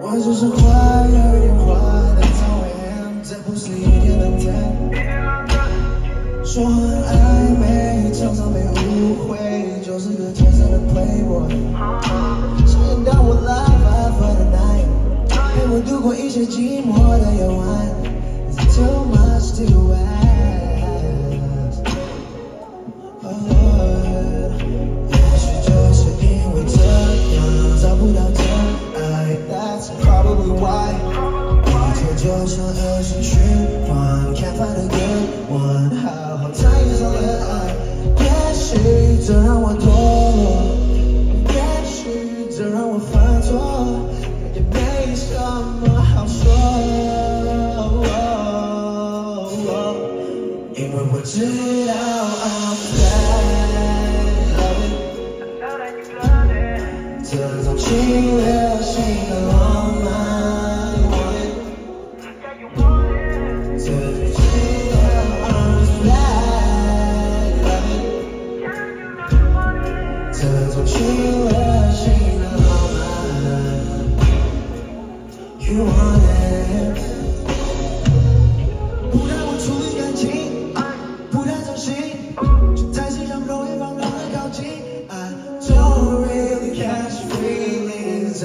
我只是话有点话，但早晚这不是一天两天。说很暧昧，常常被误会，就是个天生的 playboy。我度过一些寂寞的夜晚。，Too much to ask？哦也许就是因为这样找不到真爱，That's probably why。一切就像恶性循环，Can't find a good one，好好猜一场恋爱。也许这让我 But know I'm Turns out she will shake along my wallet Yeah, you. want it Turns out know she will shake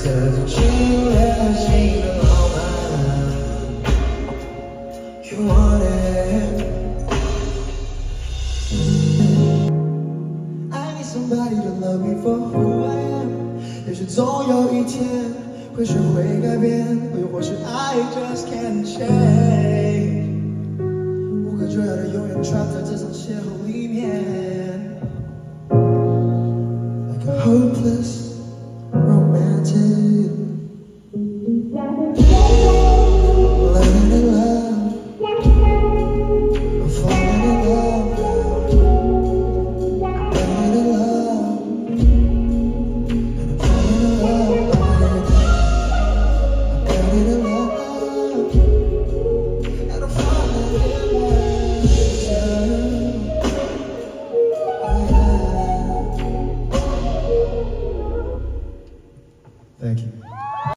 这种情人性的浪漫，You want it。I need somebody to love me for who I am。也许总有一天会学会改变，又或许 I just can't change。无可救药的永远 trap 在这场邂逅里面，like a hopeless